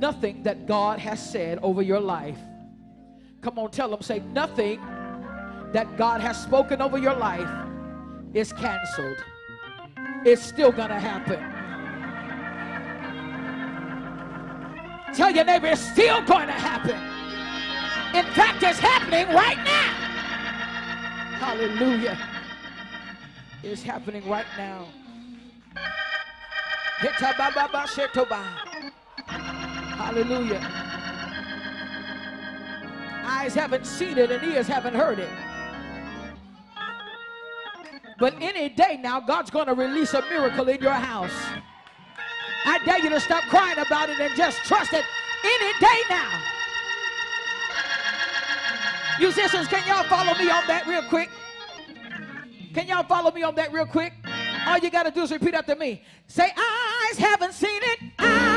nothing that God has said over your life. Come on, tell them, say, nothing that God has spoken over your life is canceled. It's still gonna happen. Tell your neighbor it's still going to happen. In fact, it's happening right now. Hallelujah. It's happening right now. Hallelujah. Eyes haven't seen it and ears haven't heard it. But any day now, God's going to release a miracle in your house. I dare you to stop crying about it and just trust it any day now. Musicians, can y'all follow me on that real quick? Can y'all follow me on that real quick? All you got to do is repeat after me. Say, eyes haven't seen it, eyes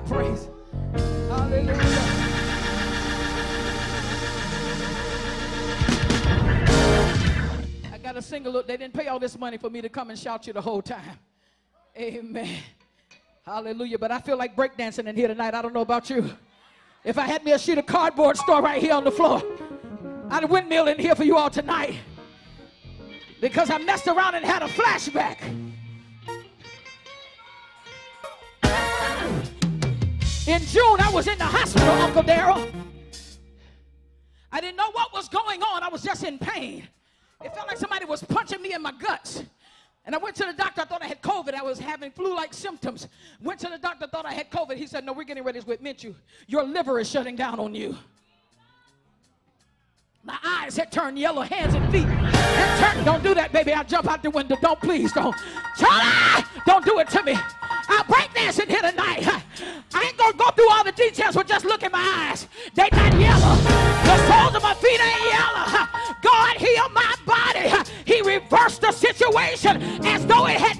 God praise. Hallelujah. I got a single look. They didn't pay all this money for me to come and shout you the whole time. Amen. Hallelujah. But I feel like breakdancing in here tonight. I don't know about you. If I had me a sheet of cardboard store right here on the floor, I'd windmill in here for you all tonight. Because I messed around and had a flashback. In June, I was in the hospital, Uncle Daryl. I didn't know what was going on. I was just in pain. It felt like somebody was punching me in my guts. And I went to the doctor. I thought I had COVID. I was having flu-like symptoms. Went to the doctor. Thought I had COVID. He said, "No, we're getting ready to admit you. Your liver is shutting down on you." My eyes had turned yellow, hands and feet. Turned, don't do that, baby. I'll jump out the window. Don't, please, don't. Charlie, ah! don't do it to me. I'll break here tonight. I ain't gonna go through all the details, but just look at my eyes. They not yellow. The soles of my feet ain't yellow. God healed my body. He reversed the situation as though it had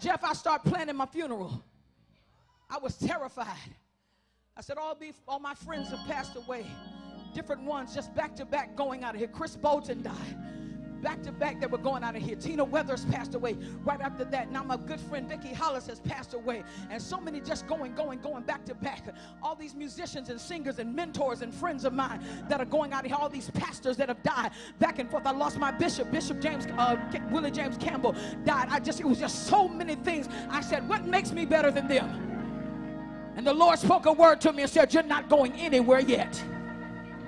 Jeff, I start planning my funeral. I was terrified. I said, all, these, all my friends have passed away. Different ones just back to back going out of here. Chris Bolton died. Back to back, they were going out of here. Tina Weathers passed away right after that. Now, my good friend Vicki Hollis has passed away. And so many just going, going, going back to back. All these musicians and singers and mentors and friends of mine that are going out of here. All these pastors that have died back and forth. I lost my bishop, Bishop James, uh, Willie James Campbell died. I just, it was just so many things. I said, what makes me better than them? And the Lord spoke a word to me and said, You're not going anywhere yet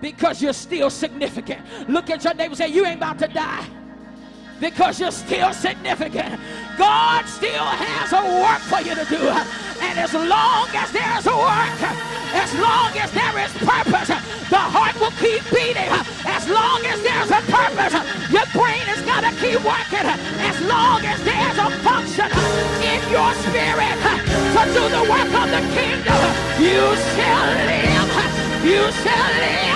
because you're still significant. Look at your neighbor say, You ain't about to die because you're still significant. God still has a work for you to do. And as long as there's a work, as long as there is purpose, the heart will keep beating. As long as there's a purpose, your brain is going to keep working. As long as there's a function in your spirit to do the work of the kingdom, you shall live. You shall live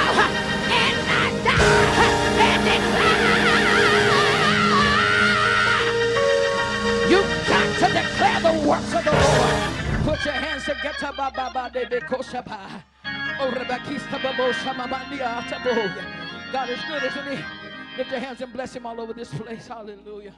your hands together. God is good, isn't he? Lift your hands and bless him all over this place. Hallelujah.